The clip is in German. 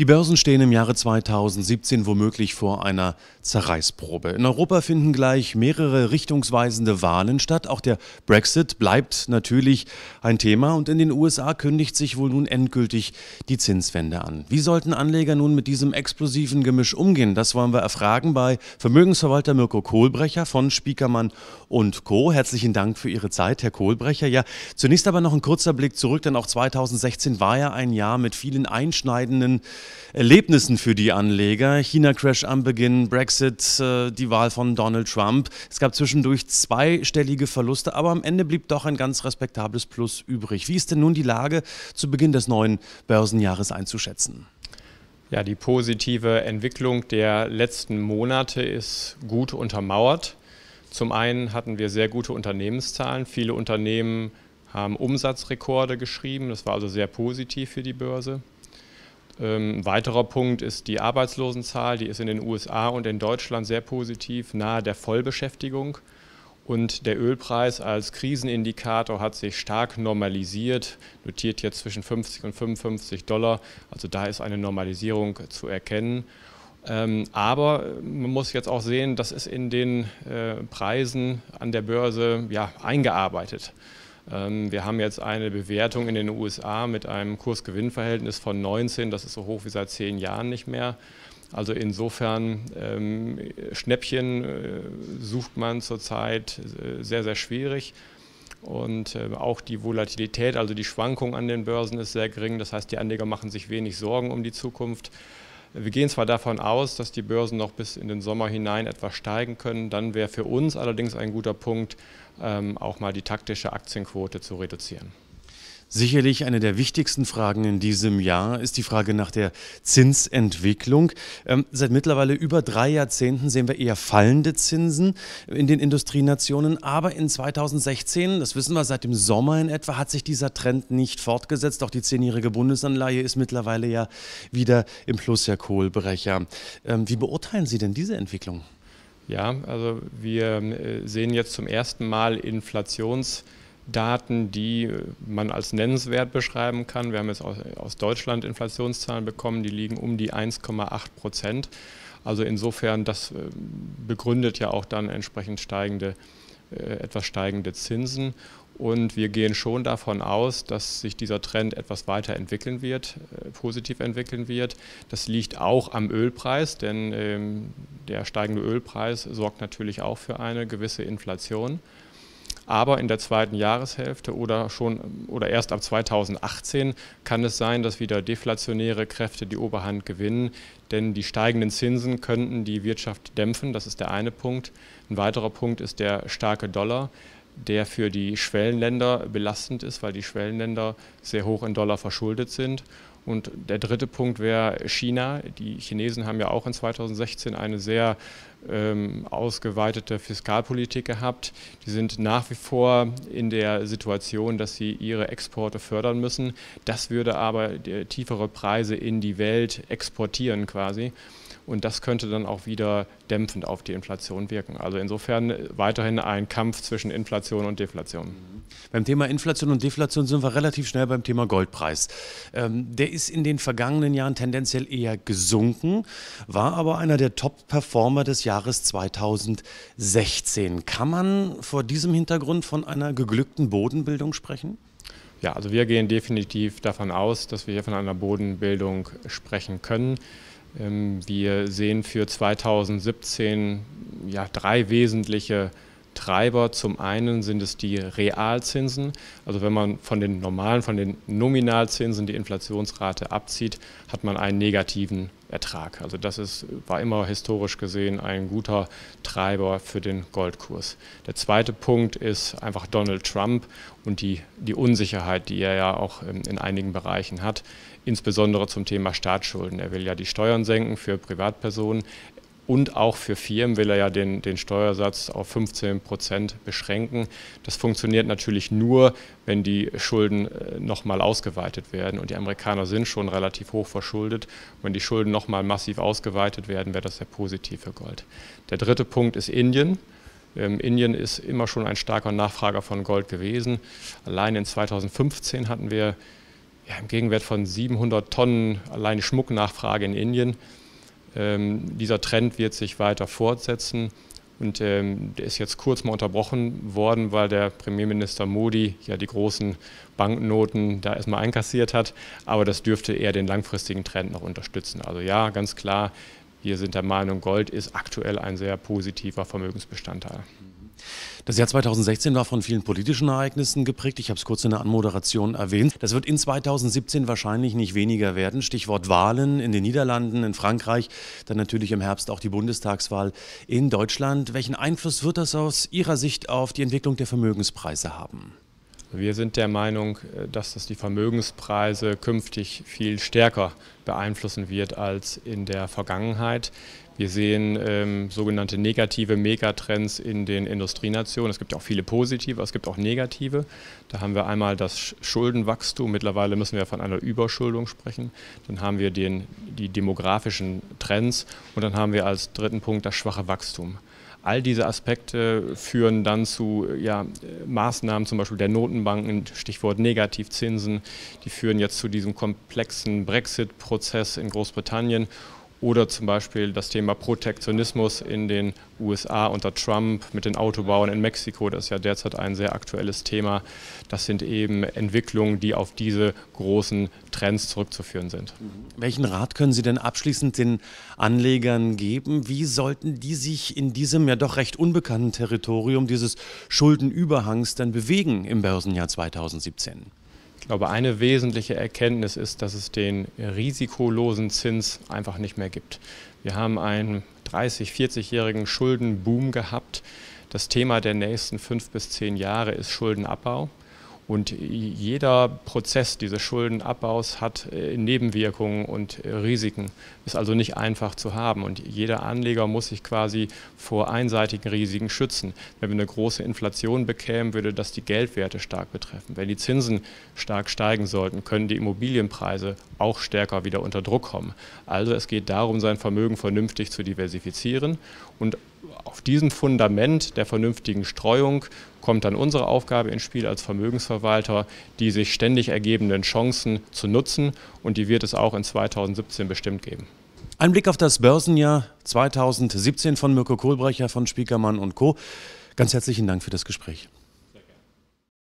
Die Börsen stehen im Jahre 2017 womöglich vor einer Zerreißprobe. In Europa finden gleich mehrere richtungsweisende Wahlen statt. Auch der Brexit bleibt natürlich ein Thema und in den USA kündigt sich wohl nun endgültig die Zinswende an. Wie sollten Anleger nun mit diesem explosiven Gemisch umgehen? Das wollen wir erfragen bei Vermögensverwalter Mirko Kohlbrecher von Spiekermann und Co. Herzlichen Dank für Ihre Zeit, Herr Kohlbrecher. Ja, zunächst aber noch ein kurzer Blick zurück, denn auch 2016 war ja ein Jahr mit vielen einschneidenden Erlebnissen für die Anleger. China-Crash am Beginn, Brexit, äh, die Wahl von Donald Trump. Es gab zwischendurch zweistellige Verluste, aber am Ende blieb doch ein ganz respektables Plus übrig. Wie ist denn nun die Lage zu Beginn des neuen Börsenjahres einzuschätzen? Ja, die positive Entwicklung der letzten Monate ist gut untermauert. Zum einen hatten wir sehr gute Unternehmenszahlen. Viele Unternehmen haben Umsatzrekorde geschrieben. Das war also sehr positiv für die Börse. Ähm, ein weiterer Punkt ist die Arbeitslosenzahl. Die ist in den USA und in Deutschland sehr positiv, nahe der Vollbeschäftigung. Und der Ölpreis als Krisenindikator hat sich stark normalisiert, notiert jetzt zwischen 50 und 55 Dollar. Also da ist eine Normalisierung zu erkennen. Ähm, aber man muss jetzt auch sehen, das ist in den äh, Preisen an der Börse ja, eingearbeitet. Ähm, wir haben jetzt eine Bewertung in den USA mit einem Kurs-Gewinn-Verhältnis von 19, das ist so hoch wie seit zehn Jahren nicht mehr. Also insofern ähm, Schnäppchen äh, sucht man zurzeit äh, sehr, sehr schwierig. Und äh, auch die Volatilität, also die Schwankung an den Börsen ist sehr gering. Das heißt, die Anleger machen sich wenig Sorgen um die Zukunft. Wir gehen zwar davon aus, dass die Börsen noch bis in den Sommer hinein etwas steigen können, dann wäre für uns allerdings ein guter Punkt, ähm, auch mal die taktische Aktienquote zu reduzieren. Sicherlich eine der wichtigsten Fragen in diesem Jahr ist die Frage nach der Zinsentwicklung. Ähm, seit mittlerweile über drei Jahrzehnten sehen wir eher fallende Zinsen in den Industrienationen. Aber in 2016, das wissen wir seit dem Sommer in etwa, hat sich dieser Trend nicht fortgesetzt. Auch die zehnjährige Bundesanleihe ist mittlerweile ja wieder im Plus, Herr Kohlbrecher. Ähm, wie beurteilen Sie denn diese Entwicklung? Ja, also wir äh, sehen jetzt zum ersten Mal Inflations- Daten, die man als nennenswert beschreiben kann. Wir haben jetzt aus Deutschland Inflationszahlen bekommen, die liegen um die 1,8 Prozent. Also insofern, das äh, begründet ja auch dann entsprechend steigende, äh, etwas steigende Zinsen. Und wir gehen schon davon aus, dass sich dieser Trend etwas weiter entwickeln wird, äh, positiv entwickeln wird. Das liegt auch am Ölpreis, denn ähm, der steigende Ölpreis sorgt natürlich auch für eine gewisse Inflation. Aber in der zweiten Jahreshälfte oder schon oder erst ab 2018 kann es sein, dass wieder deflationäre Kräfte die Oberhand gewinnen, denn die steigenden Zinsen könnten die Wirtschaft dämpfen. Das ist der eine Punkt. Ein weiterer Punkt ist der starke Dollar der für die Schwellenländer belastend ist, weil die Schwellenländer sehr hoch in Dollar verschuldet sind. Und der dritte Punkt wäre China. Die Chinesen haben ja auch in 2016 eine sehr ähm, ausgeweitete Fiskalpolitik gehabt. Die sind nach wie vor in der Situation, dass sie ihre Exporte fördern müssen. Das würde aber tiefere Preise in die Welt exportieren quasi. Und das könnte dann auch wieder dämpfend auf die Inflation wirken. Also insofern weiterhin ein Kampf zwischen Inflation und Deflation. Beim Thema Inflation und Deflation sind wir relativ schnell beim Thema Goldpreis. Ähm, der ist in den vergangenen Jahren tendenziell eher gesunken, war aber einer der Top-Performer des Jahres 2016. Kann man vor diesem Hintergrund von einer geglückten Bodenbildung sprechen? Ja, also wir gehen definitiv davon aus, dass wir hier von einer Bodenbildung sprechen können. Ähm, wir sehen für 2017 ja, drei wesentliche Treiber. Zum einen sind es die Realzinsen. Also wenn man von den normalen, von den Nominalzinsen die Inflationsrate abzieht, hat man einen negativen Ertrag. Also das ist, war immer historisch gesehen ein guter Treiber für den Goldkurs. Der zweite Punkt ist einfach Donald Trump und die, die Unsicherheit, die er ja auch in, in einigen Bereichen hat, insbesondere zum Thema Staatsschulden. Er will ja die Steuern senken für Privatpersonen. Und auch für Firmen will er ja den, den Steuersatz auf 15 Prozent beschränken. Das funktioniert natürlich nur, wenn die Schulden äh, nochmal ausgeweitet werden. Und die Amerikaner sind schon relativ hoch verschuldet. Wenn die Schulden nochmal massiv ausgeweitet werden, wäre das sehr positiv für Gold. Der dritte Punkt ist Indien. Ähm, Indien ist immer schon ein starker Nachfrager von Gold gewesen. Allein in 2015 hatten wir ja, im Gegenwert von 700 Tonnen alleine Schmucknachfrage in Indien. Ähm, dieser Trend wird sich weiter fortsetzen. Und ähm, der ist jetzt kurz mal unterbrochen worden, weil der Premierminister Modi ja die großen Banknoten da erstmal einkassiert hat. Aber das dürfte eher den langfristigen Trend noch unterstützen. Also ja, ganz klar, wir sind der Meinung, Gold ist aktuell ein sehr positiver Vermögensbestandteil. Das Jahr 2016 war von vielen politischen Ereignissen geprägt. Ich habe es kurz in der Anmoderation erwähnt. Das wird in 2017 wahrscheinlich nicht weniger werden. Stichwort Wahlen in den Niederlanden, in Frankreich, dann natürlich im Herbst auch die Bundestagswahl in Deutschland. Welchen Einfluss wird das aus Ihrer Sicht auf die Entwicklung der Vermögenspreise haben? Wir sind der Meinung, äh, dass das die Vermögenspreise künftig viel stärker beeinflussen wird als in der Vergangenheit. Wir sehen ähm, sogenannte negative Megatrends in den Industrienationen. Es gibt auch viele positive, es gibt auch negative. Da haben wir einmal das Schuldenwachstum. Mittlerweile müssen wir von einer Überschuldung sprechen. Dann haben wir den, die demografischen Trends und dann haben wir als dritten Punkt das schwache Wachstum. All diese Aspekte führen dann zu ja, Maßnahmen, zum Beispiel der Notenbanken, Stichwort Negativzinsen, die führen jetzt zu diesem komplexen Brexit-Prozess in Großbritannien oder zum Beispiel das Thema Protektionismus in den USA unter Trump mit den Autobauern in Mexiko, das ist ja derzeit ein sehr aktuelles Thema. Das sind eben Entwicklungen, die auf diese großen Trends zurückzuführen sind. Welchen Rat können Sie denn abschließend den Anlegern geben? Wie sollten die sich in diesem ja doch recht unbekannten Territorium dieses Schuldenüberhangs dann bewegen im Börsenjahr 2017? Glaube, eine wesentliche Erkenntnis ist, dass es den risikolosen Zins einfach nicht mehr gibt. Wir haben einen 30-, 40-jährigen Schuldenboom gehabt. Das Thema der nächsten fünf bis zehn Jahre ist Schuldenabbau. Und jeder Prozess dieses Schuldenabbaus hat äh, Nebenwirkungen und äh, Risiken, ist also nicht einfach zu haben. Und jeder Anleger muss sich quasi vor einseitigen Risiken schützen. Wenn wir eine große Inflation bekämen, würde das die Geldwerte stark betreffen. Wenn die Zinsen stark steigen sollten, können die Immobilienpreise auch stärker wieder unter Druck kommen. Also es geht darum, sein Vermögen vernünftig zu diversifizieren und auf diesem Fundament der vernünftigen Streuung kommt dann unsere Aufgabe ins Spiel als Vermögensverwalter, die sich ständig ergebenden Chancen zu nutzen und die wird es auch in 2017 bestimmt geben. Ein Blick auf das Börsenjahr 2017 von Mirko Kohlbrecher von Spiekermann und Co. Ganz herzlichen Dank für das Gespräch.